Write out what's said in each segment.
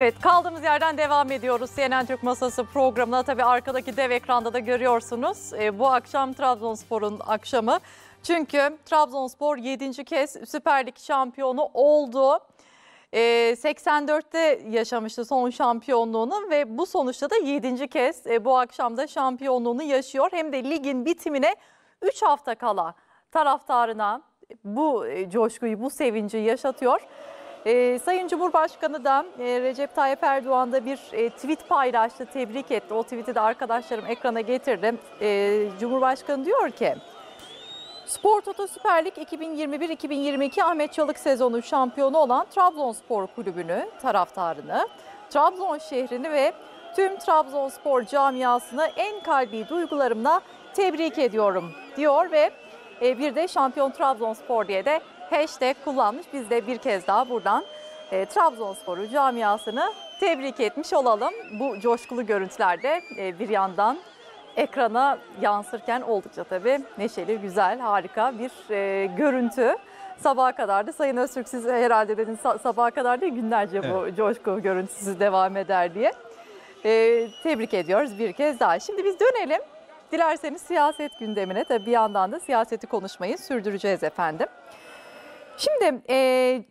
Evet kaldığımız yerden devam ediyoruz. CNN Türk Masası programına tabii arkadaki dev ekranda da görüyorsunuz. E, bu akşam Trabzonspor'un akşamı. Çünkü Trabzonspor 7. kez Süper Lig şampiyonu oldu. E, 84'te yaşamıştı son şampiyonluğunu ve bu sonuçta da 7. kez e, bu akşam da şampiyonluğunu yaşıyor. Hem de ligin bitimine 3 hafta kala taraftarına bu e, coşkuyu, bu sevinci yaşatıyor. Ee, Sayın Cumhurbaşkanı da e, Recep Tayyip Erdoğan da bir e, tweet paylaştı, tebrik etti. O tweet'i de arkadaşlarım ekrana getirdim. E, Cumhurbaşkanı diyor ki, Spor Toto Süper Lig 2021-2022 Ahmet Çalık sezonu şampiyonu olan Trabzonspor Kulübü'nü, taraftarını, Trabzon şehrini ve tüm Trabzonspor camiasını en kalbi duygularımla tebrik ediyorum diyor ve e, bir de şampiyon Trabzonspor diye de hashtag kullanmış. Biz de bir kez daha buradan e, Trabzonspor'u camiasını tebrik etmiş olalım. Bu coşkulu görüntülerde e, bir yandan ekrana yansırken oldukça tabii neşeli, güzel, harika bir e, görüntü. Sabaha kadar da Sayın Öztürk siz herhalde dediniz sabaha kadar değil günlerce bu evet. coşku görüntüsü devam eder diye. E, tebrik ediyoruz bir kez daha. Şimdi biz dönelim. Dilerseniz siyaset gündemine tabii bir yandan da siyaseti konuşmayı sürdüreceğiz efendim. Şimdi e,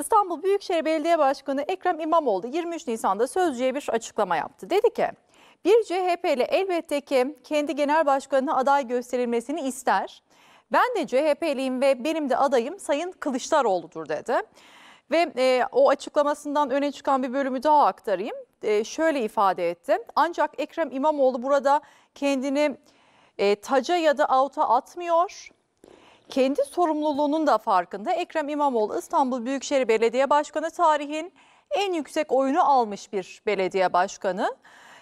İstanbul Büyükşehir Belediye Başkanı Ekrem İmamoğlu 23 Nisan'da Sözcü'ye bir açıklama yaptı. Dedi ki bir CHP'li elbette ki kendi genel başkanına aday gösterilmesini ister. Ben de CHP'liyim ve benim de adayım Sayın Kılıçdaroğlu'dur dedi. Ve e, o açıklamasından öne çıkan bir bölümü daha aktarayım. E, şöyle ifade etti. Ancak Ekrem İmamoğlu burada kendini e, taca ya da avuta atmıyor kendi sorumluluğunun da farkında. Ekrem İmamoğlu İstanbul Büyükşehir Belediye Başkanı tarihin en yüksek oyunu almış bir belediye başkanı.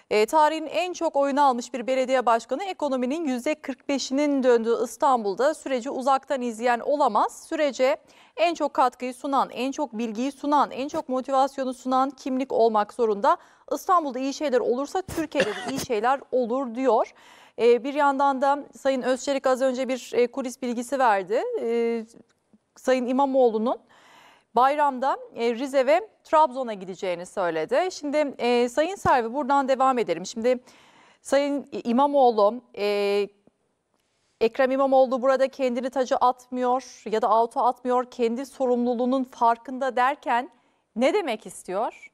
E, tarihin en çok oyunu almış bir belediye başkanı ekonominin %45'inin döndüğü İstanbul'da süreci uzaktan izleyen olamaz. Sürece en çok katkıyı sunan, en çok bilgiyi sunan, en çok motivasyonu sunan kimlik olmak zorunda. İstanbul'da iyi şeyler olursa Türkiye'de de iyi şeyler olur diyor. E, bir yandan da Sayın Özçelik az önce bir e, kulis bilgisi verdi. E, Sayın İmamoğlu'nun bayramda e, Rize ve Trabzon'a gideceğini söyledi. Şimdi e, Sayın Servi buradan devam edelim. Şimdi Sayın İmamoğlu, e, Ekrem İmamoğlu burada kendini tacı atmıyor ya da auto atmıyor. Kendi sorumluluğunun farkında derken ne demek istiyor?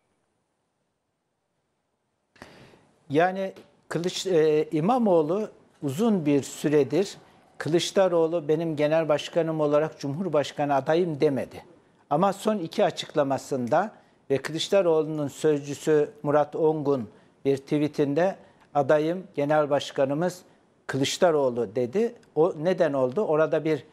Yani Kılıç e, İmamoğlu uzun bir süredir Kılıçdaroğlu benim genel başkanım olarak Cumhurbaşkanı adayım demedi. Ama son iki açıklamasında ve Kılıçdaroğlu'nun sözcüsü Murat Ongun bir tweetinde adayım genel başkanımız Kılıçdaroğlu dedi. O neden oldu? Orada bir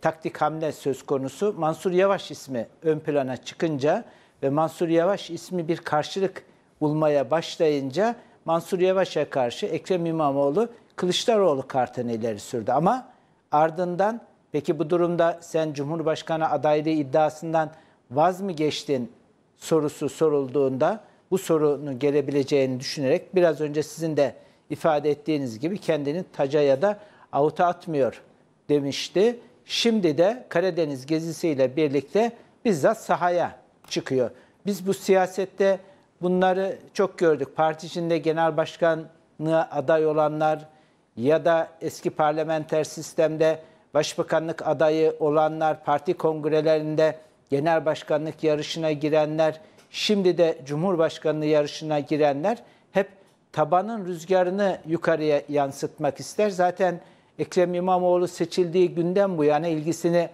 taktik hamle söz konusu. Mansur Yavaş ismi ön plana çıkınca ve Mansur Yavaş ismi bir karşılık bulmaya başlayınca Mansur Yavaş'a karşı Ekrem İmamoğlu Kılıçdaroğlu kartını ileri sürdü. Ama ardından peki bu durumda sen Cumhurbaşkanı adaylığı iddiasından vaz mı geçtin sorusu sorulduğunda bu sorunun gelebileceğini düşünerek biraz önce sizin de ifade ettiğiniz gibi kendini taca ya da avuta atmıyor demişti. Şimdi de Karadeniz gezisiyle birlikte bizzat sahaya çıkıyor. Biz bu siyasette Bunları çok gördük. Parti içinde genel başkanlığa aday olanlar ya da eski parlamenter sistemde başbakanlık adayı olanlar, parti kongrelerinde genel başkanlık yarışına girenler, şimdi de cumhurbaşkanlığı yarışına girenler hep tabanın rüzgarını yukarıya yansıtmak ister. Zaten Ekrem İmamoğlu seçildiği günden bu yana ilgisini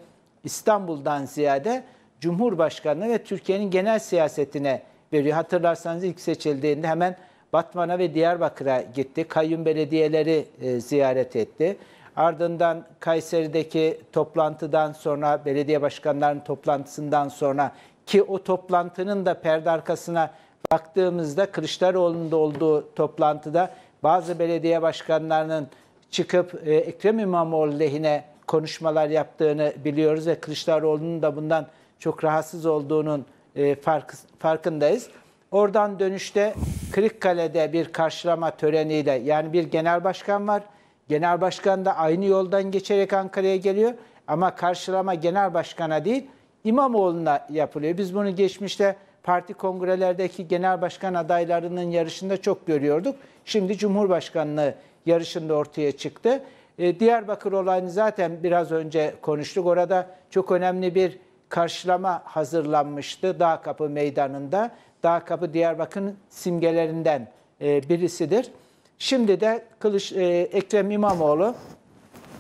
İstanbul'dan ziyade Cumhurbaşkanlığı ve Türkiye'nin genel siyasetine veriyor. Hatırlarsanız ilk seçildiğinde hemen Batman'a ve Diyarbakır'a gitti. Kayyum belediyeleri e, ziyaret etti. Ardından Kayseri'deki toplantıdan sonra, belediye başkanlarının toplantısından sonra ki o toplantının da perde arkasına baktığımızda Kılıçdaroğlu'nun da olduğu toplantıda bazı belediye başkanlarının çıkıp e, Ekrem İmamoğlu lehine konuşmalar yaptığını biliyoruz ve Kılıçdaroğlu'nun da bundan çok rahatsız olduğunun e, fark, farkındayız. Oradan dönüşte Kırıkkale'de bir karşılama töreniyle yani bir genel başkan var. Genel başkan da aynı yoldan geçerek Ankara'ya geliyor. Ama karşılama genel başkana değil İmamoğlu'na yapılıyor. Biz bunu geçmişte parti kongrelerdeki genel başkan adaylarının yarışında çok görüyorduk. Şimdi Cumhurbaşkanlığı yarışında ortaya çıktı. E, Diyarbakır olayını zaten biraz önce konuştuk. Orada çok önemli bir karşılama hazırlanmıştı Dağ Kapı Meydanı'nda. Dağ Kapı Diyarbakır'ın simgelerinden e, birisidir. Şimdi de Kılıç, e, Ekrem İmamoğlu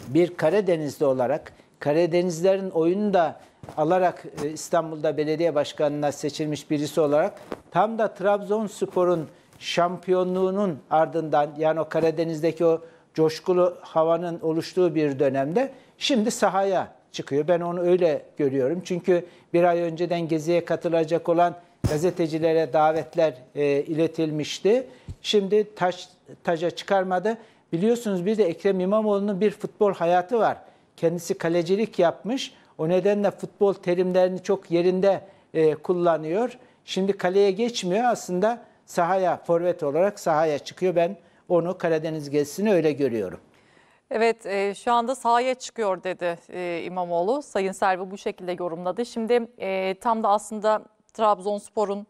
bir Karadenizli olarak Karadenizlerin oyunu da alarak e, İstanbul'da belediye başkanına seçilmiş birisi olarak tam da Trabzonspor'un şampiyonluğunun ardından yani o Karadeniz'deki o coşkulu havanın oluştuğu bir dönemde şimdi sahaya çıkıyor. Ben onu öyle görüyorum. Çünkü bir ay önceden geziye katılacak olan gazetecilere davetler e, iletilmişti. Şimdi taş, taca çıkarmadı. Biliyorsunuz bir de Ekrem İmamoğlu'nun bir futbol hayatı var. Kendisi kalecilik yapmış. O nedenle futbol terimlerini çok yerinde e, kullanıyor. Şimdi kaleye geçmiyor aslında sahaya, forvet olarak sahaya çıkıyor. Ben onu Karadeniz gezisini öyle görüyorum. Evet e, şu anda sahaya çıkıyor dedi e, İmamoğlu. Sayın Selvi bu şekilde yorumladı. Şimdi e, tam da aslında Trabzonspor'un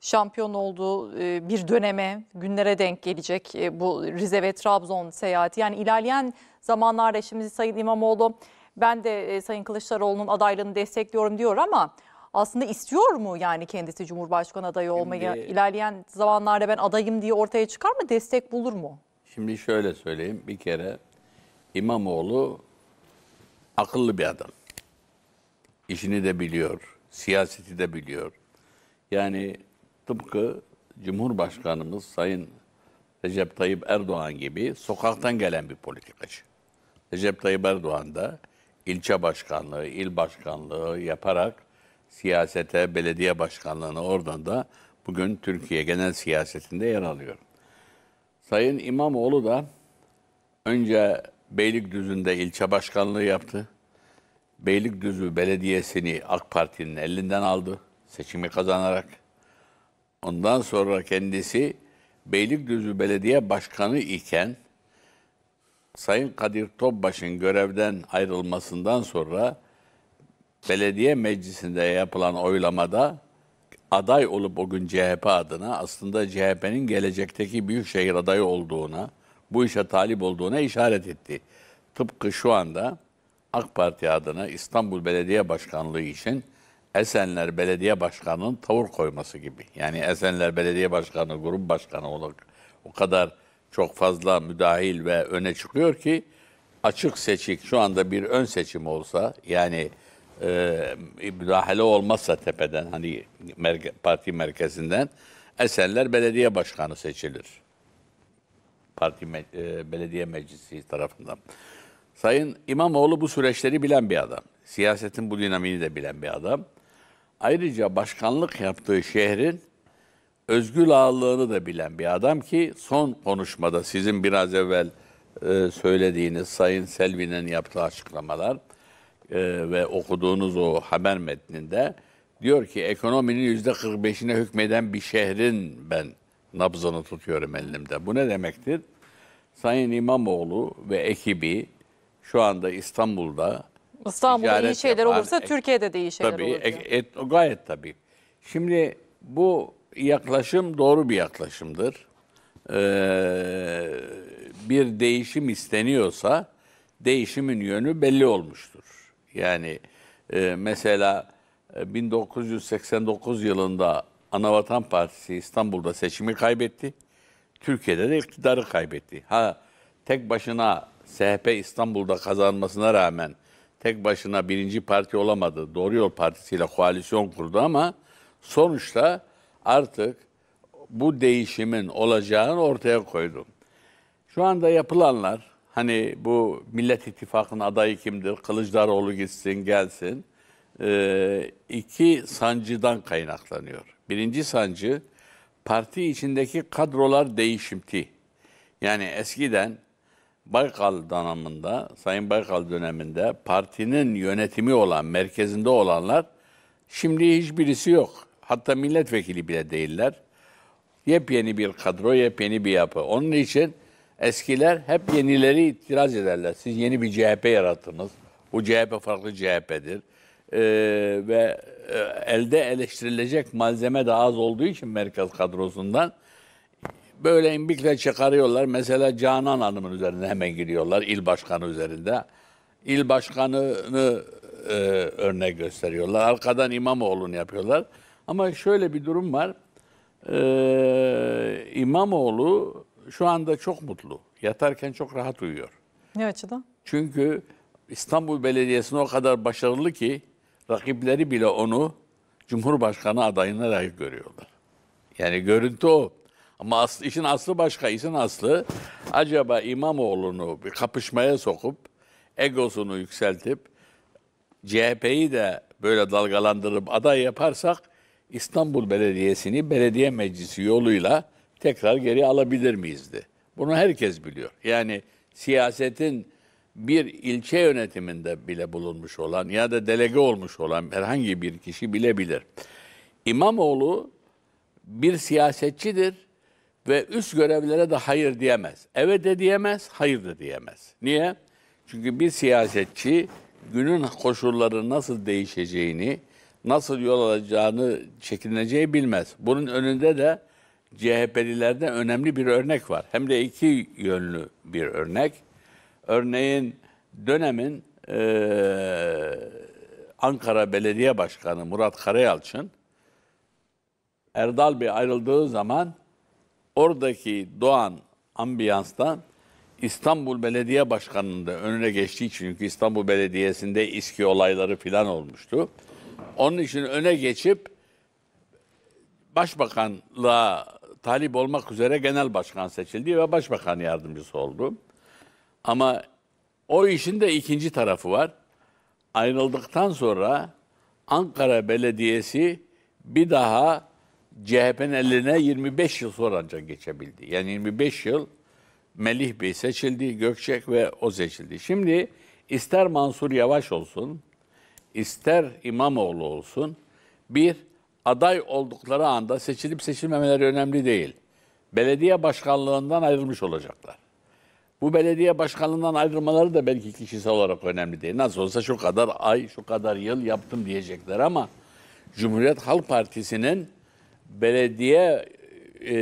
şampiyon olduğu e, bir döneme, günlere denk gelecek e, bu Rize ve Trabzon seyahati. Yani ilerleyen zamanlarda şimdi Sayın İmamoğlu ben de e, Sayın Kılıçdaroğlu'nun adaylığını destekliyorum diyor ama aslında istiyor mu yani kendisi Cumhurbaşkanı adayı olmayı? Şimdi- İlerleyen zamanlarda ben adayım diye ortaya çıkar mı? Destek bulur mu? Şimdi şöyle söyleyeyim. Bir kere İmamoğlu akıllı bir adam. İşini de biliyor, siyaseti de biliyor. Yani tıpkı Cumhurbaşkanımız Sayın Recep Tayyip Erdoğan gibi sokaktan gelen bir politikacı. Recep Tayyip Erdoğan da ilçe başkanlığı, il başkanlığı yaparak siyasete, belediye başkanlığını oradan da bugün Türkiye genel siyasetinde yer alıyor. Sayın İmamoğlu da önce Beylikdüzü'nde ilçe başkanlığı yaptı. Beylikdüzü Belediyesi'ni AK Parti'nin elinden aldı seçimi kazanarak. Ondan sonra kendisi Beylikdüzü Belediye Başkanı iken Sayın Kadir Topbaş'ın görevden ayrılmasından sonra belediye meclisinde yapılan oylamada aday olup o gün CHP adına aslında CHP'nin gelecekteki büyükşehir adayı olduğuna, bu işe talip olduğuna işaret etti. Tıpkı şu anda AK Parti adına İstanbul Belediye Başkanlığı için Esenler Belediye Başkanı'nın tavır koyması gibi. Yani Esenler Belediye Başkanı, grup başkanı olarak o kadar çok fazla müdahil ve öne çıkıyor ki açık seçik şu anda bir ön seçim olsa yani e, müdahale olmazsa tepeden hani merke- parti merkezinden Esenler Belediye Başkanı seçilir. Parti me- e, belediye meclisi tarafından. Sayın İmamoğlu bu süreçleri bilen bir adam. Siyasetin bu dinamiğini de bilen bir adam. Ayrıca başkanlık yaptığı şehrin özgül ağırlığını da bilen bir adam ki son konuşmada sizin biraz evvel e, söylediğiniz Sayın Selvi'nin yaptığı açıklamalar e, ve okuduğunuz o haber metninde diyor ki ekonominin yüzde 45'ine hükmeden bir şehrin ben nabzını tutuyorum elimde. Bu ne demektir? Sayın İmamoğlu ve ekibi şu anda İstanbul'da İstanbul'da iyi şeyler yapan, olursa ek- Türkiye'de de iyi şeyler Tabii, olur. ek- et, gayet tabii. Şimdi bu yaklaşım doğru bir yaklaşımdır. Ee, bir değişim isteniyorsa değişimin yönü belli olmuştur. Yani e, mesela e, 1989 yılında Anavatan Partisi İstanbul'da seçimi kaybetti. Türkiye'de de iktidarı kaybetti. Ha tek başına CHP İstanbul'da kazanmasına rağmen tek başına birinci parti olamadı. Doğru Yol Partisi ile koalisyon kurdu ama sonuçta artık bu değişimin olacağını ortaya koydu. Şu anda yapılanlar hani bu Millet İttifakı'nın adayı kimdir? Kılıçdaroğlu gitsin gelsin. Ee, iki sancıdan kaynaklanıyor. Birinci sancı parti içindeki kadrolar değişimti. Yani eskiden Baykal döneminde, Sayın Baykal döneminde partinin yönetimi olan, merkezinde olanlar şimdi hiçbirisi yok. Hatta milletvekili bile değiller. Yepyeni bir kadro, yepyeni bir yapı. Onun için eskiler hep yenileri itiraz ederler. Siz yeni bir CHP yarattınız. Bu CHP farklı CHP'dir. E, ve e, elde eleştirilecek malzeme daha az olduğu için merkez kadrosundan böyle imbikle çıkarıyorlar. Mesela Canan Hanım'ın üzerine hemen giriyorlar. il başkanı üzerinde. İl başkanını e, örnek gösteriyorlar. Arkadan İmamoğlu'nu yapıyorlar. Ama şöyle bir durum var. Ee, İmamoğlu şu anda çok mutlu. Yatarken çok rahat uyuyor. Ne açıdan? Çünkü İstanbul Belediyesi'ne o kadar başarılı ki rakipleri bile onu Cumhurbaşkanı adayına layık görüyorlar. Yani görüntü o. Ama aslı, işin aslı başka. İşin aslı acaba İmamoğlu'nu bir kapışmaya sokup egosunu yükseltip CHP'yi de böyle dalgalandırıp aday yaparsak İstanbul Belediyesi'ni belediye meclisi yoluyla tekrar geri alabilir miyizdi? Bunu herkes biliyor. Yani siyasetin bir ilçe yönetiminde bile bulunmuş olan ya da delege olmuş olan herhangi bir kişi bilebilir. İmamoğlu bir siyasetçidir ve üst görevlere de hayır diyemez. Evet de diyemez, hayır da diyemez. Niye? Çünkü bir siyasetçi günün koşulları nasıl değişeceğini, nasıl yol alacağını çekineceği bilmez. Bunun önünde de CHP'lilerde önemli bir örnek var. Hem de iki yönlü bir örnek. Örneğin dönemin eee, Ankara Belediye Başkanı Murat Karayalçın Erdal Bey ayrıldığı zaman oradaki doğan ambiyanstan İstanbul Belediye Başkanı'nın da önüne geçtiği için çünkü İstanbul Belediyesi'nde İSKİ olayları filan olmuştu. Onun için öne geçip başbakanlığa talip olmak üzere genel başkan seçildi ve başbakan yardımcısı oldu. Ama o işin de ikinci tarafı var. Ayrıldıktan sonra Ankara Belediyesi bir daha CHP'nin eline 25 yıl sonra ancak geçebildi. Yani 25 yıl Melih Bey seçildi, Gökçek ve o seçildi. Şimdi ister Mansur Yavaş olsun, ister İmamoğlu olsun, bir aday oldukları anda seçilip seçilmemeleri önemli değil. Belediye başkanlığından ayrılmış olacaklar. Bu belediye başkanlığından ayrılmaları da belki kişisel olarak önemli değil. Nasıl olsa şu kadar ay, şu kadar yıl yaptım diyecekler ama Cumhuriyet Halk Partisi'nin belediye e,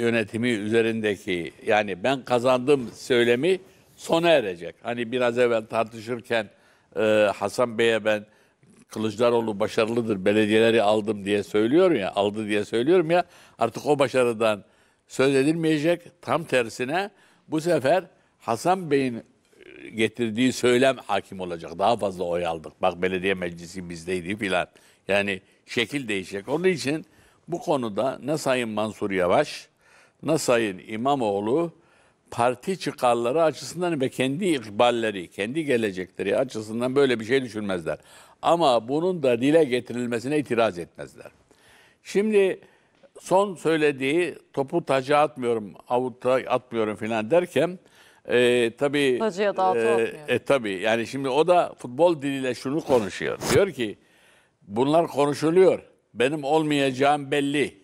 yönetimi üzerindeki yani ben kazandım söylemi sona erecek. Hani biraz evvel tartışırken e, Hasan Bey'e ben Kılıçdaroğlu başarılıdır, belediyeleri aldım diye söylüyor ya, aldı diye söylüyorum ya. Artık o başarıdan söz edilmeyecek. Tam tersine bu sefer Hasan Bey'in e, getirdiği söylem hakim olacak. Daha fazla oy aldık. Bak belediye meclisi bizdeydi filan. Yani şekil değişecek. Onun için bu konuda ne Sayın Mansur Yavaş, ne Sayın İmamoğlu parti çıkarları açısından ve kendi ikballeri, kendi gelecekleri açısından böyle bir şey düşünmezler. Ama bunun da dile getirilmesine itiraz etmezler. Şimdi son söylediği topu taca atmıyorum, avuta atmıyorum filan derken e, tabii Tacıya da e, e, tabii yani şimdi o da futbol diliyle şunu konuşuyor. Diyor ki bunlar konuşuluyor. Benim olmayacağım belli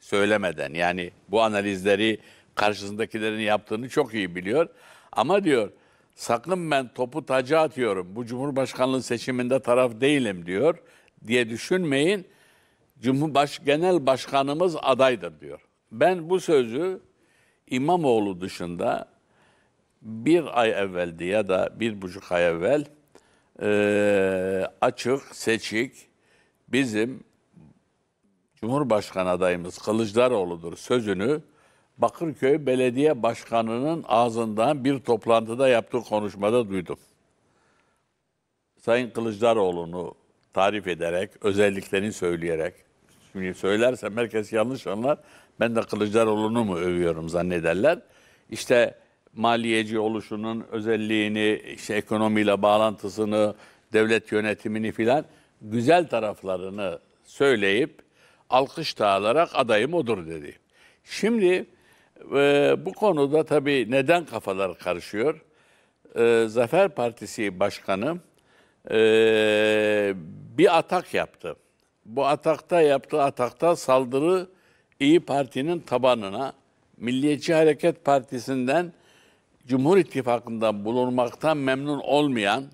söylemeden. Yani bu analizleri karşısındakilerin yaptığını çok iyi biliyor. Ama diyor sakın ben topu taca atıyorum. Bu Cumhurbaşkanlığı seçiminde taraf değilim diyor diye düşünmeyin. Cumhurbaş Genel Başkanımız adaydır diyor. Ben bu sözü İmamoğlu dışında bir ay evveldi ya da bir buçuk ay evvel eee, açık, seçik bizim Cumhurbaşkanı adayımız Kılıçdaroğlu'dur sözünü Bakırköy Belediye Başkanı'nın ağzından bir toplantıda yaptığı konuşmada duydum. Sayın Kılıçdaroğlu'nu tarif ederek, özelliklerini söyleyerek, şimdi söylersem herkes yanlış anlar, ben de Kılıçdaroğlu'nu mu övüyorum zannederler. İşte maliyeci oluşunun özelliğini, işte ekonomiyle bağlantısını, devlet yönetimini filan güzel taraflarını söyleyip alkış dağılarak adayım odur dedi. Şimdi e, bu konuda tabii neden kafalar karışıyor? E, Zafer Partisi Başkanı e, bir atak yaptı. Bu atakta yaptığı atakta saldırı İyi Parti'nin tabanına, Milliyetçi Hareket Partisi'nden Cumhur İttifakı'ndan bulunmaktan memnun olmayan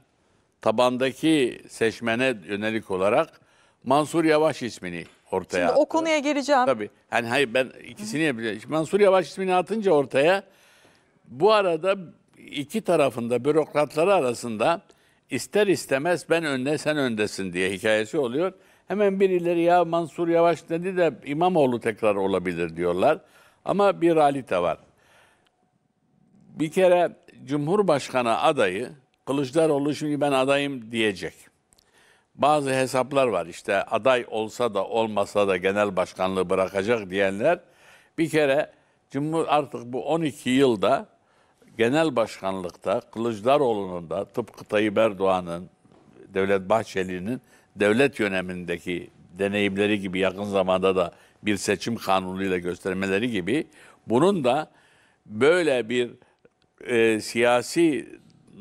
tabandaki seçmene yönelik olarak Mansur Yavaş ismini ortaya Şimdi attı. o konuya geleceğim. Tabii. Yani hayır ben ikisini yapacağım. Mansur Yavaş ismini atınca ortaya bu arada iki tarafında bürokratları arasında ister istemez ben önde sen öndesin diye hikayesi oluyor. Hemen birileri ya Mansur Yavaş dedi de İmamoğlu tekrar olabilir diyorlar. Ama bir realite var. Bir kere Cumhurbaşkanı adayı Kılıçdaroğlu şimdi ben adayım diyecek. Bazı hesaplar var işte aday olsa da olmasa da genel başkanlığı bırakacak diyenler bir kere Cumhur artık bu 12 yılda genel başkanlıkta Kılıçdaroğlu'nun da tıpkı Tayyip Erdoğan'ın, Devlet Bahçeli'nin devlet yönetimindeki deneyimleri gibi yakın zamanda da bir seçim kanunuyla göstermeleri gibi bunun da böyle bir e, siyasi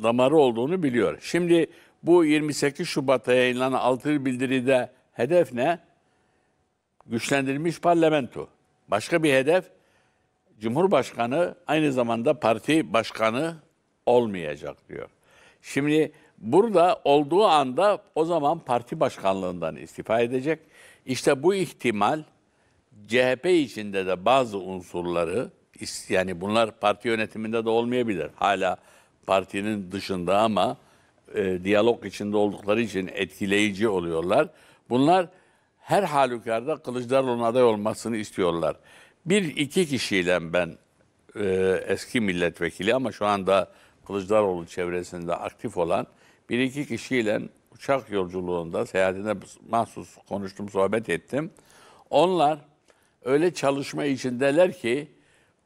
damarı olduğunu biliyor. Şimdi bu 28 Şubat'ta yayınlanan altı yıl bildiride hedef ne? Güçlendirilmiş parlamento. Başka bir hedef Cumhurbaşkanı aynı zamanda parti başkanı olmayacak diyor. Şimdi burada olduğu anda o zaman parti başkanlığından istifa edecek. İşte bu ihtimal CHP içinde de bazı unsurları yani bunlar parti yönetiminde de olmayabilir. Hala partinin dışında ama e, diyalog içinde oldukları için etkileyici oluyorlar. Bunlar her halükarda Kılıçdaroğlu'nun aday olmasını istiyorlar. Bir iki kişiyle ben e, eski milletvekili ama şu anda Kılıçdaroğlu çevresinde aktif olan bir iki kişiyle uçak yolculuğunda seyahatine mahsus konuştum, sohbet ettim. Onlar öyle çalışma içindeler ki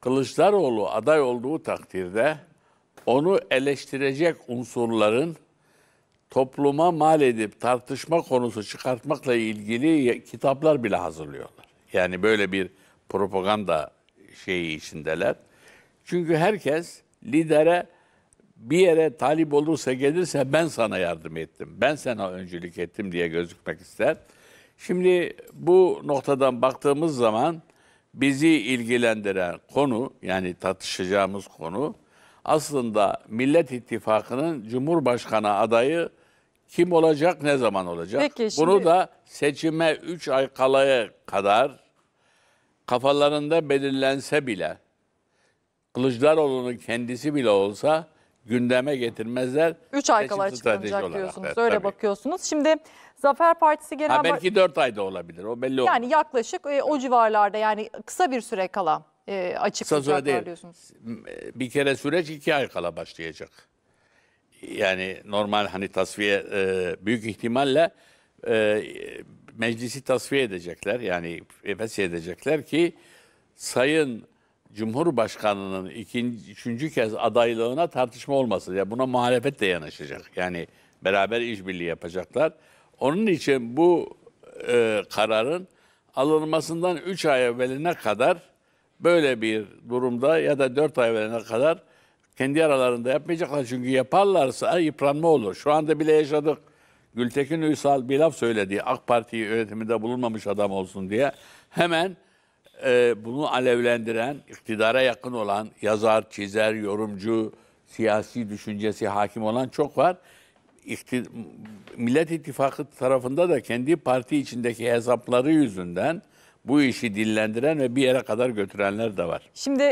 Kılıçdaroğlu aday olduğu takdirde onu eleştirecek unsurların topluma mal edip tartışma konusu çıkartmakla ilgili kitaplar bile hazırlıyorlar. Yani böyle bir propaganda şeyi içindeler. Çünkü herkes lidere bir yere talip olursa gelirse ben sana yardım ettim, ben sana öncülük ettim diye gözükmek ister. Şimdi bu noktadan baktığımız zaman bizi ilgilendiren konu yani tartışacağımız konu aslında Millet İttifakı'nın Cumhurbaşkanı adayı kim olacak, ne zaman olacak? Peki, şimdi- Bunu da seçime 3 ay kalaya kadar kafalarında belirlense bile Kılıçdaroğlu'nun kendisi bile olsa gündeme getirmezler. 3 ay kala açıklanacak diyorsunuz. Evet, Öyle tabii. bakıyorsunuz. Şimdi Zafer Partisi Genel Ha, belki 4 ayda olabilir. O belli olmaz. yani yaklaşık e, o civarlarda yani kısa bir süre kala e, açıklayacaklar değil. diyorsunuz. Bir kere süreç 2 ay kala başlayacak. Yani normal hani tasfiye e, büyük ihtimalle e, meclisi tasfiye edecekler. Yani fesih edecekler ki Sayın Cumhurbaşkanı'nın ikinci, üçüncü kez adaylığına tartışma olmasın. Yani buna muhalefet de yanaşacak. Yani beraber işbirliği yapacaklar. Onun için bu e, kararın alınmasından 3 ay evveline kadar böyle bir durumda ya da 4 ay evveline kadar kendi aralarında yapmayacaklar. Çünkü yaparlarsa yıpranma olur. Şu anda bile yaşadık. Gültekin Uysal bir laf söyledi. AK Parti yönetiminde bulunmamış adam olsun diye. Hemen e, bunu alevlendiren, iktidara yakın olan yazar, çizer, yorumcu, siyasi düşüncesi hakim olan çok var. İkti- Millet İttifakı tarafında da kendi parti içindeki hesapları yüzünden bu işi dillendiren ve bir yere kadar götürenler de var. Şimdi